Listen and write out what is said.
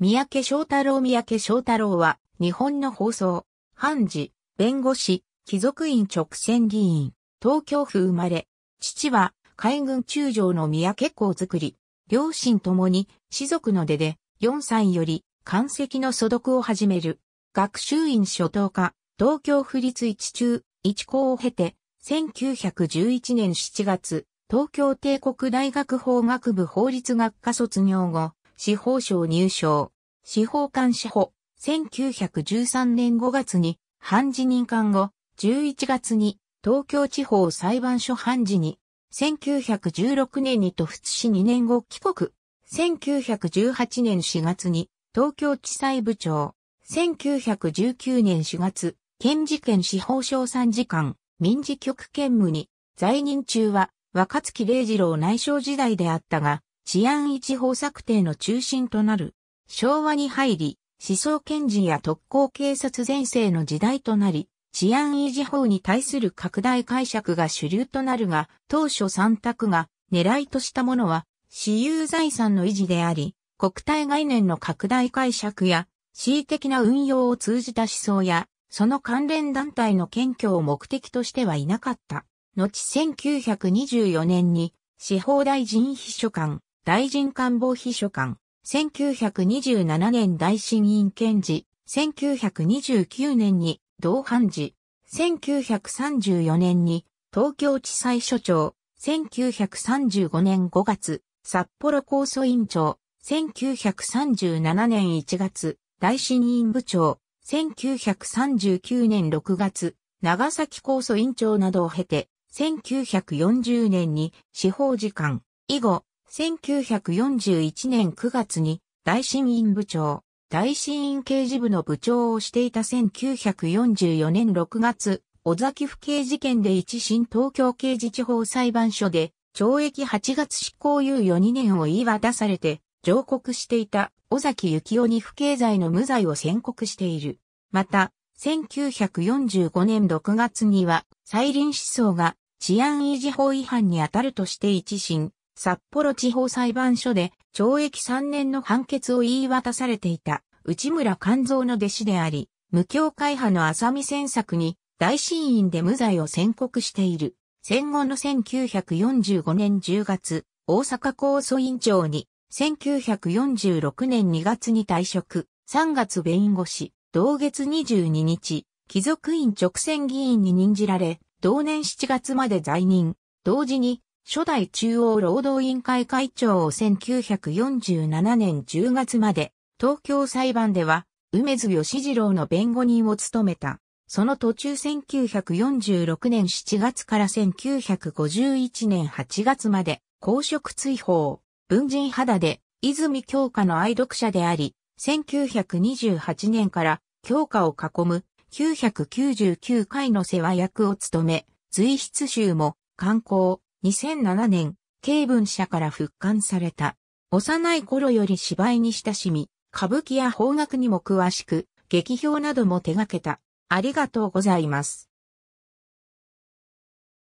三宅翔太郎三宅翔太郎は、日本の放送、判事、弁護士、貴族院直選議員、東京府生まれ。父は、海軍中将の三宅公作り。両親ともに、士族の出で、4歳より、漢石の素読を始める。学習院初等科、東京府立一中、一校を経て、1911年7月、東京帝国大学法学部法律学科卒業後、司法省入省。司法官司法。1913年5月に判事任官後、11月に東京地方裁判所判事に、1916年に都仏市2年後帰国。1918年4月に東京地裁部長。1919年4月、県事件司法省参事官、民事局兼務に、在任中は若月礼次郎内相時代であったが、治安維持法策定の中心となる。昭和に入り、思想検事や特攻警察前世の時代となり、治安維持法に対する拡大解釈が主流となるが、当初三択が狙いとしたものは、私有財産の維持であり、国体概念の拡大解釈や、恣意的な運用を通じた思想や、その関連団体の検挙を目的としてはいなかった。後1924年に、司法大臣秘書官、大臣官房秘書官、1927年大審院検事、1929年に同判事、1934年に東京地裁所長、1935年5月、札幌高訴委員長、1937年1月、大審院部長、1939年6月、長崎高訴委員長などを経て、1940年に司法時間、以後、1941年9月に大審院部長、大審院刑事部の部長をしていた1944年6月、小崎府刑事件で一審東京刑事地方裁判所で懲役8月執行猶予2年を言い渡されて上告していた小崎幸夫に不経済の無罪を宣告している。また、1945年6月には、再臨思想が治安維持法違反に当たるとして一審、札幌地方裁判所で懲役3年の判決を言い渡されていた内村勘三の弟子であり、無教会派の浅見詮作に大審院で無罪を宣告している。戦後の1945年10月、大阪高訴委員長に、1946年2月に退職、3月弁護士、同月22日、貴族院直選議員に任じられ、同年7月まで在任、同時に初代中央労働委員会会長を1947年10月まで、東京裁判では、梅津義次郎の弁護人を務めた。その途中1946年7月から1951年8月まで、公職追放、文人肌で、泉京香の愛読者であり、1928年から京香を囲む999回の世話役を務め、随筆集も刊行、2007年、慶文社から復刊された。幼い頃より芝居に親しみ、歌舞伎や邦楽にも詳しく、劇評なども手掛けた。ありがとうございます。